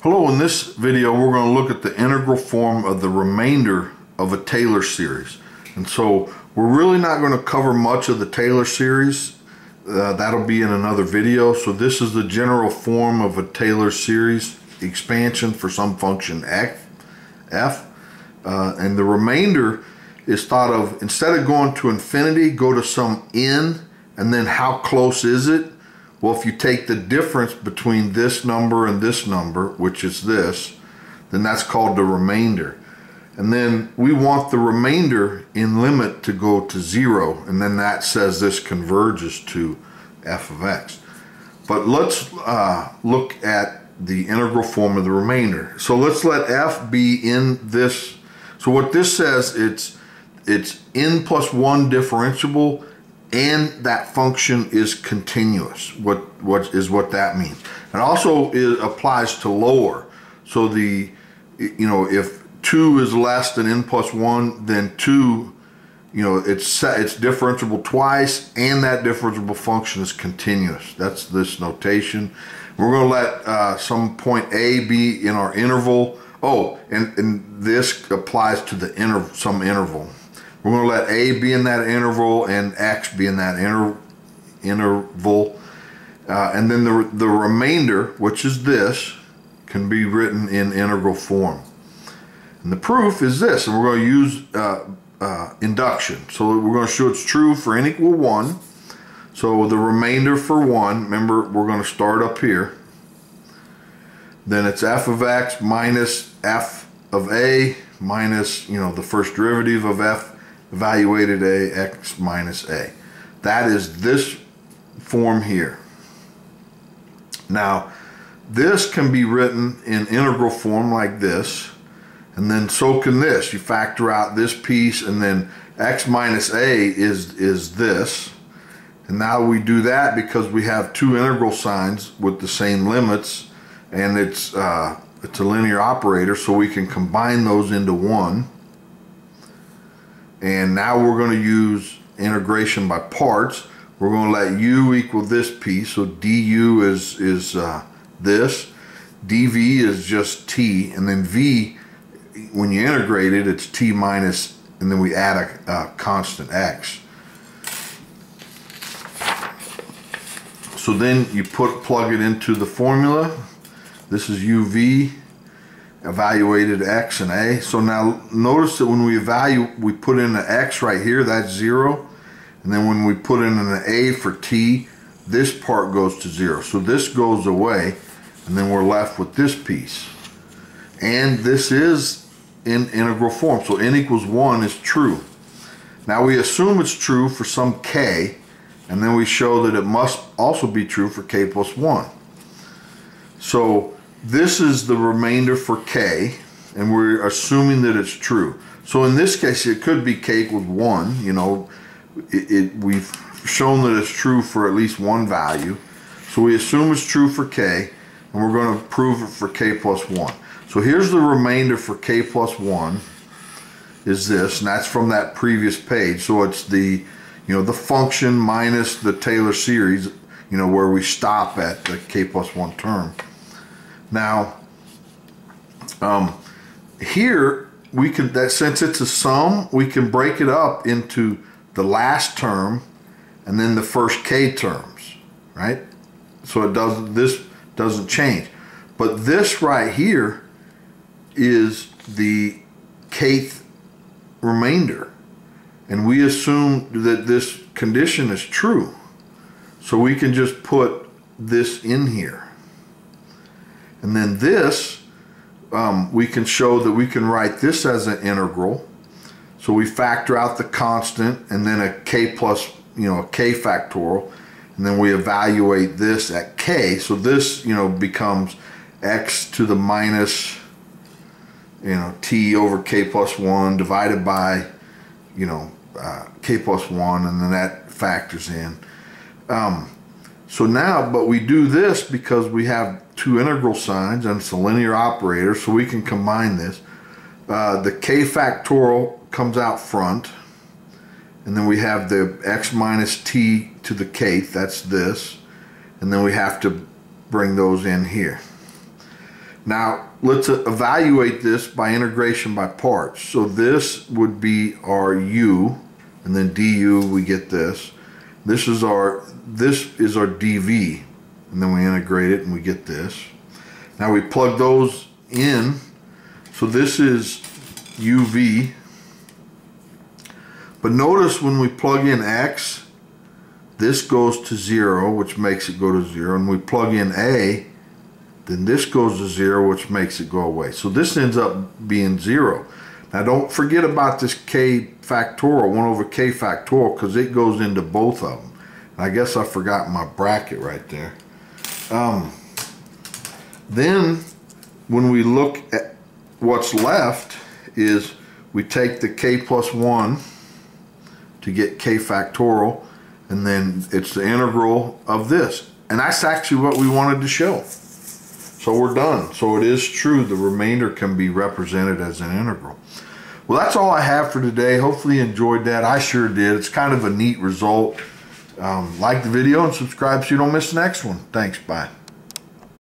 Hello, in this video we're going to look at the integral form of the remainder of a Taylor series. And so we're really not going to cover much of the Taylor series. Uh, that'll be in another video. So this is the general form of a Taylor series expansion for some function f. f. Uh, and the remainder is thought of, instead of going to infinity, go to some n, and then how close is it? Well, if you take the difference between this number and this number, which is this, then that's called the remainder. And then we want the remainder in limit to go to zero, and then that says this converges to f of x. But let's uh, look at the integral form of the remainder. So let's let f be in this. So what this says, it's it's n plus one differentiable and that function is continuous. What what is what that means? And also it applies to lower. So the you know if two is less than n plus one, then two you know it's it's differentiable twice, and that differentiable function is continuous. That's this notation. We're going to let uh, some point A be in our interval. Oh, and, and this applies to the inter some interval. We're going to let A be in that interval and X be in that inter interval. Uh, and then the, the remainder, which is this, can be written in integral form. And the proof is this, and we're going to use uh, uh, induction. So we're going to show it's true for n equal 1. So the remainder for 1, remember we're going to start up here. Then it's f of x minus f of a minus, you know, the first derivative of f evaluated a x minus a. That is this form here. Now, this can be written in integral form like this, and then so can this. You factor out this piece, and then x minus a is, is this. And now we do that because we have two integral signs with the same limits, and it's, uh, it's a linear operator, so we can combine those into one. And now we're going to use integration by parts. We're going to let u equal this piece. So du is, is uh, this. dv is just t. And then v, when you integrate it, it's t minus, and then we add a, a constant x. So then you put plug it into the formula. This is uv evaluated x and a. So now notice that when we evaluate, we put in an x right here, that's zero. And then when we put in an a for t, this part goes to zero. So this goes away, and then we're left with this piece. And this is in integral form. So n equals 1 is true. Now we assume it's true for some k, and then we show that it must also be true for k plus 1. So this is the remainder for k, and we're assuming that it's true. So in this case, it could be k equals 1. You know, it, it, we've shown that it's true for at least one value. So we assume it's true for k, and we're going to prove it for k plus 1. So here's the remainder for k plus 1 is this, and that's from that previous page. So it's the, you know, the function minus the Taylor series, you know, where we stop at the k plus 1 term. Now, um, here we can that since it's a sum, we can break it up into the last term and then the first k terms, right? So it doesn't this doesn't change. But this right here is the kth remainder. And we assume that this condition is true. So we can just put this in here. And then this, um, we can show that we can write this as an integral. So we factor out the constant and then a k plus, you know, a k factorial. And then we evaluate this at k. So this, you know, becomes x to the minus, you know, t over k plus 1 divided by, you know, uh, k plus 1. And then that factors in. Um, so now, but we do this because we have two integral signs and it's a linear operator, so we can combine this. Uh, the k factorial comes out front, and then we have the x minus t to the kth, that's this, and then we have to bring those in here. Now, let's evaluate this by integration by parts. So this would be our u, and then du, we get this. This is our, this is our dv, and then we integrate it and we get this. Now we plug those in. So this is uv. But notice when we plug in x, this goes to zero, which makes it go to zero, and we plug in a, then this goes to zero, which makes it go away. So this ends up being zero. Now don't forget about this k factorial, 1 over k factorial, because it goes into both of them. I guess I forgot my bracket right there. Um, then when we look at what's left is we take the k plus 1 to get k factorial, and then it's the integral of this. And that's actually what we wanted to show. So we're done. So it is true the remainder can be represented as an integral. Well, that's all I have for today. Hopefully you enjoyed that. I sure did. It's kind of a neat result. Um, like the video and subscribe so you don't miss the next one. Thanks. Bye.